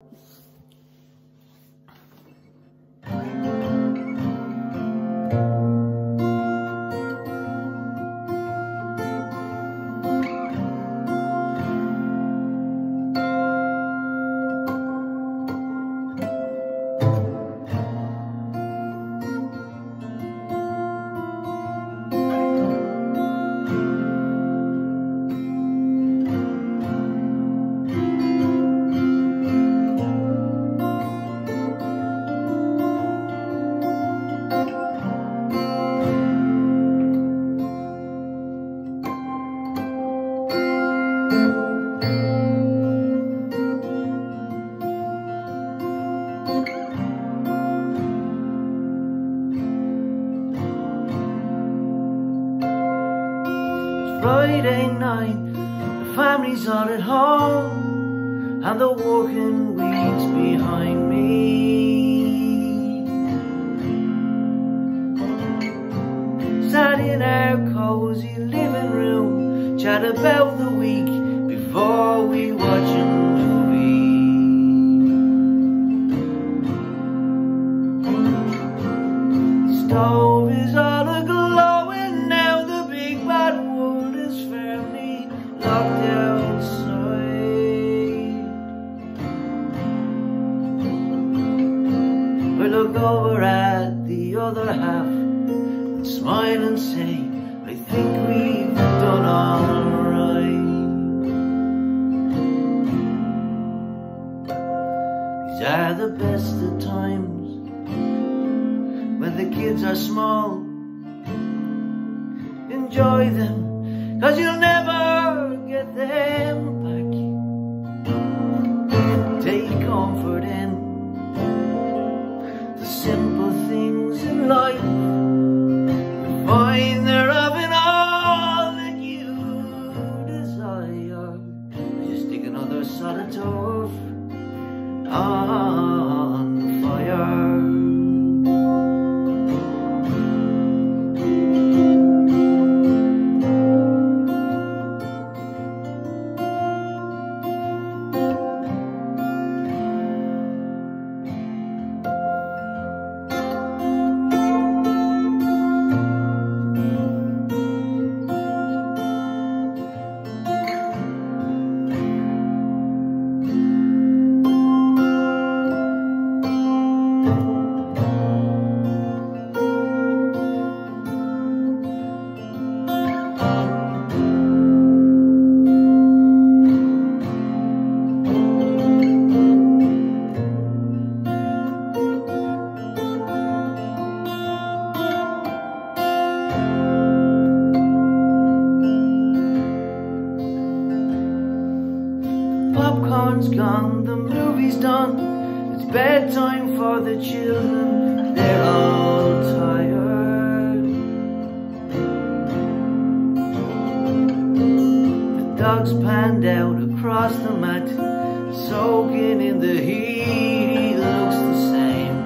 you Friday night, the family's all at home, and the walking weeds behind me. Sat in our cozy living room, chat about the week before we watch a movie. Stove look over at the other half and smile and say, I think we've done alright. These are the best of times when the kids are small. Enjoy them, cause you'll never get them back. Take comfort in simple things in life. Popcorn's gone, the movie's done. It's bedtime for the children, they're all tired. The dog's panned out across the mat, soaking in the heat, he looks the same.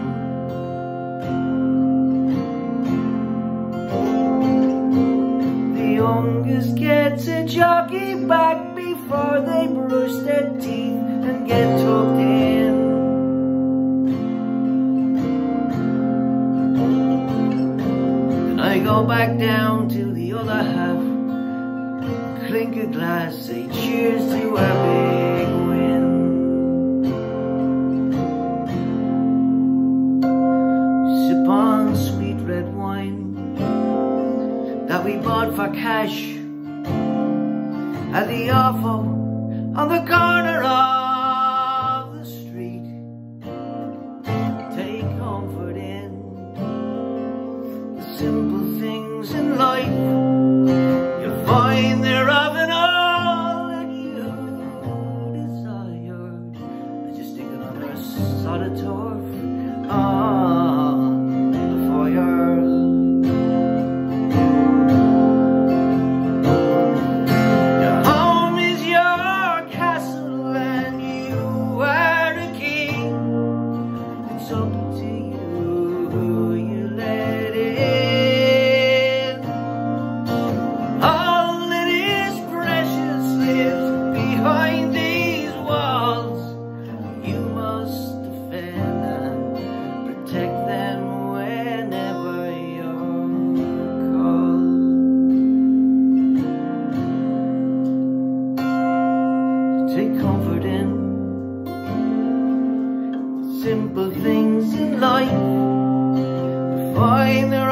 The youngest gets a jockey back before they brush their teeth and get tucked in. Then I go back down to the other half, clink a glass, say cheers to our big win. Sip on sweet red wine that we bought for cash at the awful on the corner of the street. Take comfort in the simple things in life. You'll find they're having all that you desire. I just stick another solid turf on simple things in life. Find there